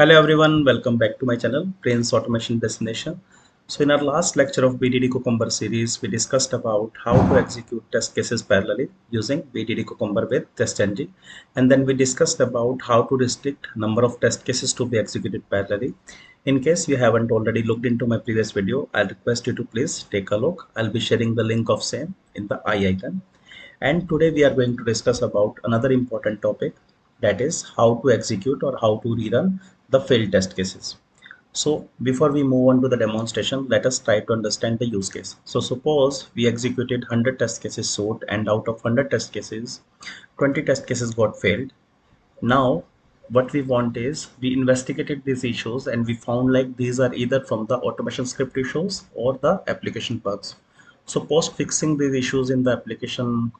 Hello everyone, welcome back to my channel Prince Automation Destination. So in our last lecture of BDD Cucumber series, we discussed about how to execute test cases parallelly using BDD Cucumber with TestNG. And then we discussed about how to restrict number of test cases to be executed parallelly. In case you haven't already looked into my previous video, I'll request you to please take a look. I'll be sharing the link of same in the i icon. And today we are going to discuss about another important topic that is how to execute or how to rerun the failed test cases. So before we move on to the demonstration, let us try to understand the use case. So suppose we executed 100 test cases suit and out of 100 test cases, 20 test cases got failed. Now what we want is we investigated these issues and we found like these are either from the automation script issues or the application bugs. So post fixing these issues in the application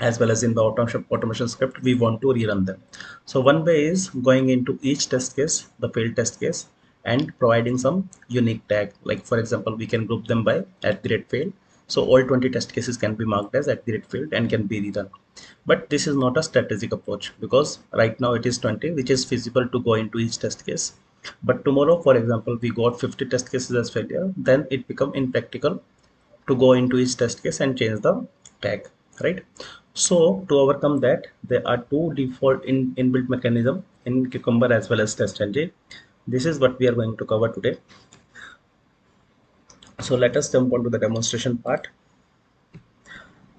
as well as in the automation, script we want to rerun them. So one way is going into each test case the failed test case and providing some unique tag. Like for example we can group them by at the rate failed. So all 20 test cases can be marked as at the rate failed and can be rerun. But this is not a strategic approach because right now it is 20 which is feasible to go into each test case. But tomorrow for example we got 50 test cases as failure then it become impractical to go into each test case and change the tag right so to overcome that, there are two default in inbuilt mechanism in Cucumber as well as TestNG. This is what we are going to cover today. So let us jump on to the demonstration part.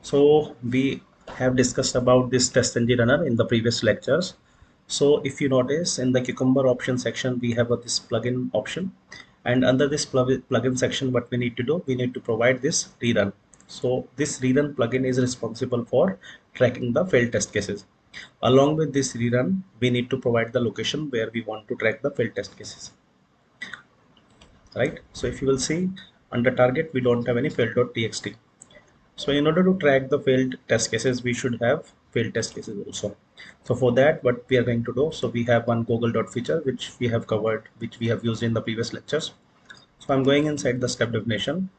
So we have discussed about this TestNG runner in the previous lectures. So if you notice in the Cucumber option section, we have this plugin option. And under this plugin section, what we need to do, we need to provide this rerun so this rerun plugin is responsible for tracking the failed test cases. Along with this rerun we need to provide the location where we want to track the failed test cases. Right? So if you will see under target we don't have any failed.txt so in order to track the failed test cases we should have failed test cases also. So for that what we are going to do so we have one Google dot feature, which we have covered which we have used in the previous lectures. So i'm going inside the step definition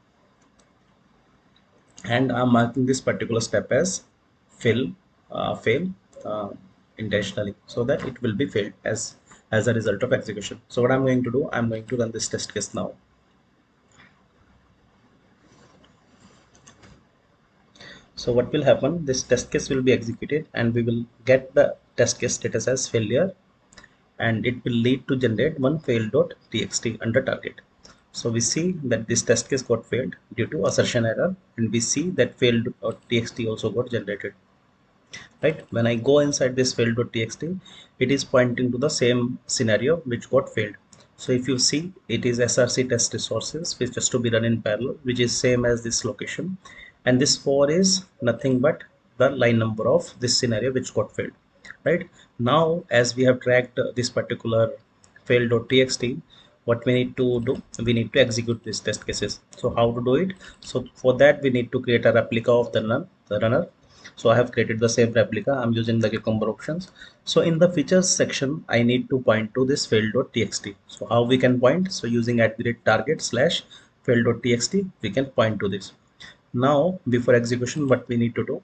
and I'm marking this particular step as fail uh, fail uh, intentionally so that it will be failed as as a result of execution. So what I'm going to do I'm going to run this test case now. So what will happen this test case will be executed and we will get the test case status as failure and it will lead to generate one fail.txt under target so we see that this test case got failed due to assertion error and we see that failed.txt also got generated. Right, when I go inside this failed.txt, it is pointing to the same scenario which got failed. So if you see, it is src test resources which has to be run in parallel, which is same as this location. And this 4 is nothing but the line number of this scenario which got failed. Right now, as we have tracked this particular failed.txt, what we need to do we need to execute these test cases. So how to do it? So for that we need to create a replica of the runner, so i have created the same replica. I'm using the cucumber options. So in the features section i need to point to this fail.txt so how we can point? So using at rate target slash fail.txt we can point to this. Now before execution what we need to do?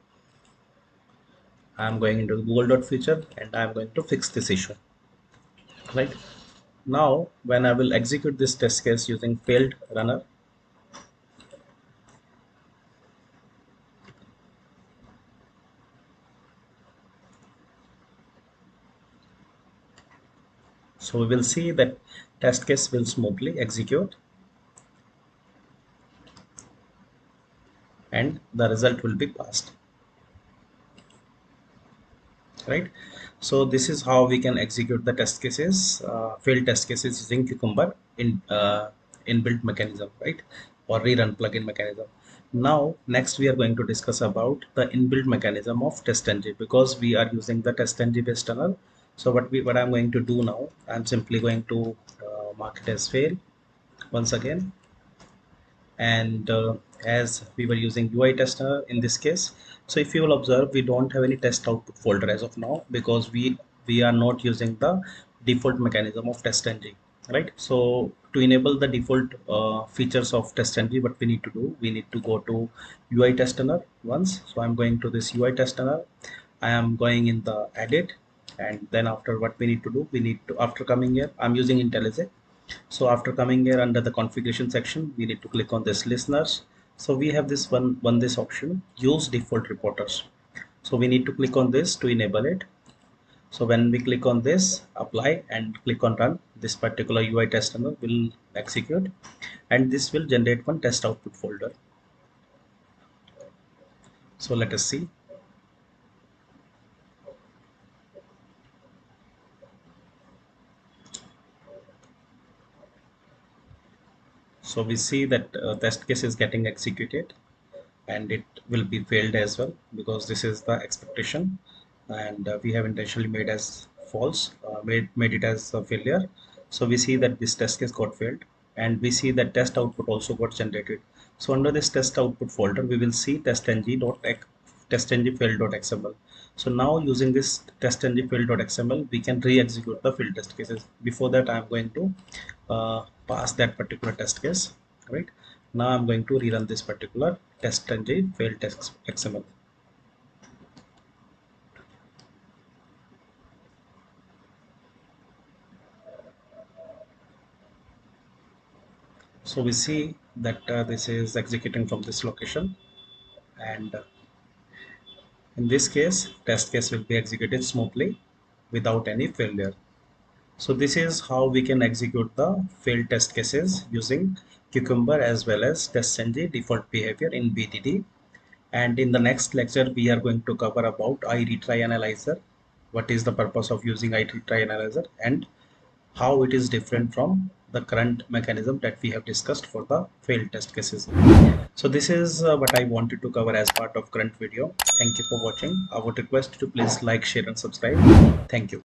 I'm going into google.feature and i'm going to fix this issue. Right now when I will execute this test case using failed runner so we will see that test case will smoothly execute and the result will be passed right? So this is how we can execute the test cases uh, failed test cases using cucumber in uh, inbuilt mechanism right? Or rerun plugin mechanism. Now next we are going to discuss about the inbuilt mechanism of testng because we are using the testng based tunnel. So what we what i'm going to do now i'm simply going to uh, mark it as fail once again and uh, as we were using ui tester in this case so if you will observe we don't have any test output folder as of now because we we are not using the default mechanism of testng right? So to enable the default uh, features of testng what we need to do we need to go to ui test once. So i'm going to this ui test i am going in the edit and then after what we need to do we need to after coming here i'm using IntelliJ so after coming here under the configuration section we need to click on this listeners. So we have this one one this option use default reporters. So we need to click on this to enable it. So when we click on this apply and click on run. This particular UI test will execute and this will generate one test output folder. So let us see so we see that uh, test case is getting executed and it will be failed as well because this is the expectation. And uh, we have intentionally made as false uh, made made it as a failure. So we see that this test case got failed and we see that test output also got generated. So under this test output folder we will see testng.x testng fail.xml so now using this testng fail.xml we can re-execute the field test cases. Before that i'm going to uh, pass that particular test case right? Now i'm going to rerun this particular testng fail test xml so we see that uh, this is executing from this location and uh, in this case test case will be executed smoothly without any failure. So this is how we can execute the failed test cases using cucumber as well as testng default behavior in bdd and in the next lecture we are going to cover about iretry analyzer what is the purpose of using iretry analyzer and how it is different from the current mechanism that we have discussed for the failed test cases. So this is uh, what i wanted to cover as part of current video. Thank you for watching. I would request to please like share and subscribe. Thank you